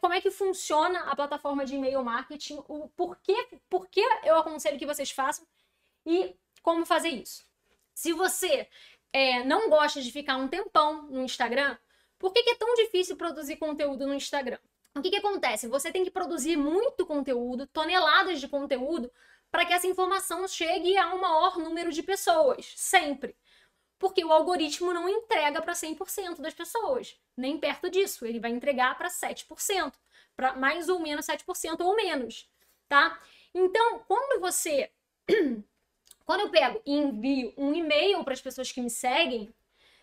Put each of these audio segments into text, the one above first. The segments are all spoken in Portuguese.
como é que funciona a plataforma de e-mail marketing, o porquê, porquê eu aconselho que vocês façam e como fazer isso. Se você é, não gosta de ficar um tempão no Instagram, por que, que é tão difícil produzir conteúdo no Instagram? O que, que acontece? Você tem que produzir muito conteúdo, toneladas de conteúdo, para que essa informação chegue a um maior número de pessoas, sempre. Porque o algoritmo não entrega para 100% das pessoas, nem perto disso. Ele vai entregar para 7%, para mais ou menos 7% ou menos, tá? Então, quando você quando eu pego e envio um e-mail para as pessoas que me seguem,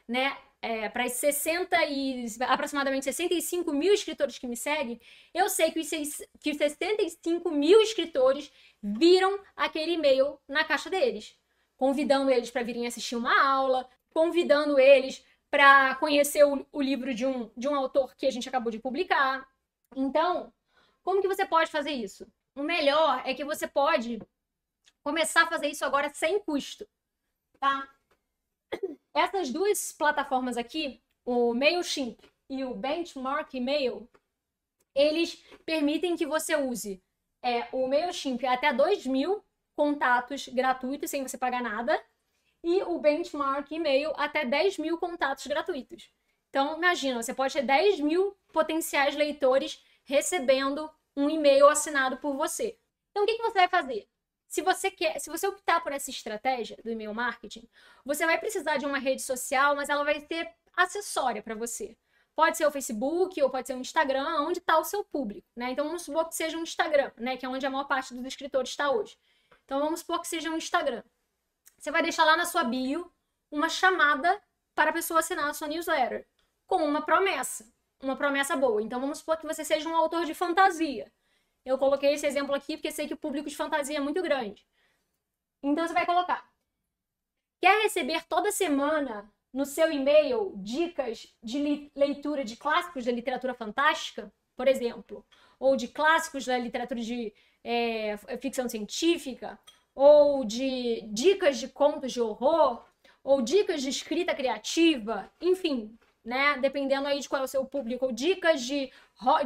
né, é, para as 60 e aproximadamente 65 mil escritores que me seguem, eu sei que os, seis, que os 65 mil escritores viram aquele e-mail na caixa deles, convidando eles para virem assistir uma aula, convidando eles para conhecer o, o, livro de um, de um autor que a gente acabou de publicar. Então, como que você pode fazer isso? O melhor é que você pode começar a fazer isso agora sem custo, tá? Essas duas plataformas aqui, o MailChimp e o Benchmark Email, eles permitem que você use é, o MailChimp até 2 mil contatos gratuitos sem você pagar nada e o Benchmark Email até 10 mil contatos gratuitos. Então, imagina, você pode ter 10 mil potenciais leitores recebendo um e-mail assinado por você. Então, o que, você vai fazer? Se você quer, se você optar por essa estratégia do e-mail marketing, você vai precisar de uma rede social, mas ela vai ser acessória para você. Pode ser o Facebook ou pode ser o Instagram, onde está o seu público, né? Então vamos supor que seja um Instagram, né? Que é onde a maior parte dos escritores está hoje. Então vamos supor que seja um Instagram. Você vai deixar lá na sua bio uma chamada para a pessoa assinar a sua newsletter com uma promessa, uma promessa boa. Então vamos supor que você seja um autor de fantasia. Eu coloquei esse exemplo aqui porque sei que o público de fantasia é muito grande. Então você vai colocar. Quer receber toda semana no seu e-mail dicas de leitura de clássicos da literatura fantástica, por exemplo, ou de clássicos da literatura de é, ficção científica, ou de dicas de contos de horror, ou dicas de escrita criativa, enfim, né? Dependendo aí de qual é o seu público, ou dicas de,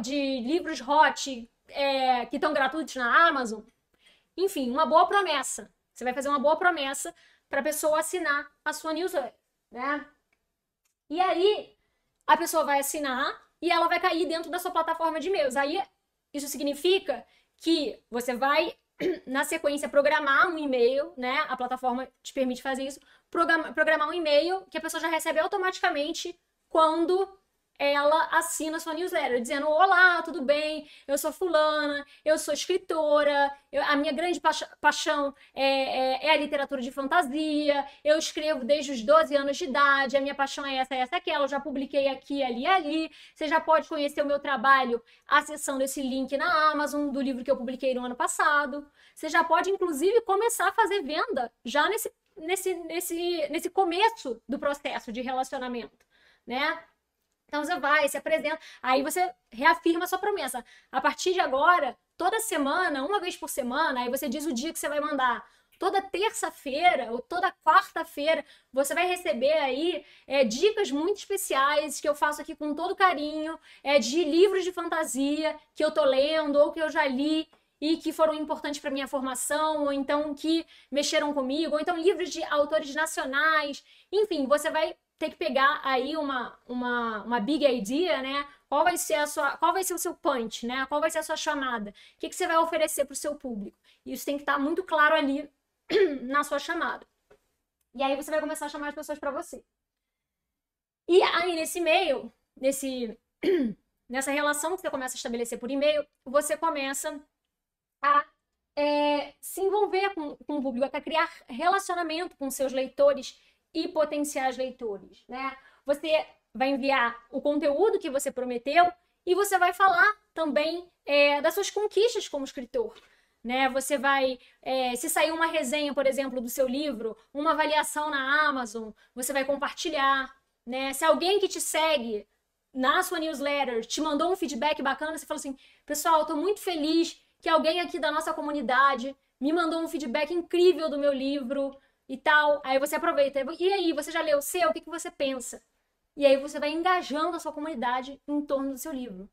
de livros hot é, que estão gratuitos na Amazon. Enfim, uma boa promessa. Você vai fazer uma boa promessa para a pessoa assinar a sua newsletter, né? E aí a pessoa vai assinar e ela vai cair dentro da sua plataforma de e-mails. Aí isso significa que você vai na sequência programar um e-mail, né? A plataforma te permite fazer isso, programar um e-mail que a pessoa já recebe automaticamente quando ela assina sua newsletter dizendo: Olá, tudo bem? Eu sou Fulana, eu sou escritora, eu, a minha grande paix paixão é, é, é, a literatura de fantasia, eu escrevo desde os 12 anos de idade, a minha paixão é essa, essa, aquela, eu já publiquei aqui, ali ali. Você já pode conhecer o meu trabalho acessando esse link na Amazon do livro que eu publiquei no ano passado. Você já pode, inclusive, começar a fazer venda já nesse, nesse, nesse, nesse começo do processo de relacionamento, né? Então você vai, se apresenta, aí você reafirma a sua promessa. A partir de agora, toda semana, uma vez por semana, aí você diz o dia que você vai mandar. Toda terça-feira ou toda quarta-feira você vai receber aí é, dicas muito especiais que eu faço aqui com todo carinho, é, de livros de fantasia que eu tô lendo ou que eu já li e que foram importantes para minha formação, ou então que mexeram comigo, ou então livros de autores nacionais. Enfim, você vai ter que pegar aí uma, uma, uma big idea, né? Qual vai ser a sua, qual vai ser o seu punch, né? Qual vai ser a sua chamada? O que, que você vai oferecer para o seu público? Isso tem que estar tá muito claro ali na sua chamada. E aí você vai começar a chamar as pessoas para você. E aí nesse e-mail, nesse nessa relação que você começa a estabelecer por e-mail, você começa a é, se envolver com, com o público, a criar relacionamento com seus leitores e potenciais leitores, né? Você vai enviar o conteúdo que você prometeu e você vai falar também é, das suas conquistas como escritor. Né? Você vai, é, se sair uma resenha, por exemplo, do seu livro, uma avaliação na Amazon, você vai compartilhar. Né? Se alguém que te segue na sua newsletter te mandou um feedback bacana, você fala assim: pessoal, estou muito feliz que alguém aqui da nossa comunidade me mandou um feedback incrível do meu livro e tal. Aí você aproveita. E aí, você já leu o seu? O que, que você pensa? E aí você vai engajando a sua comunidade em torno do seu livro.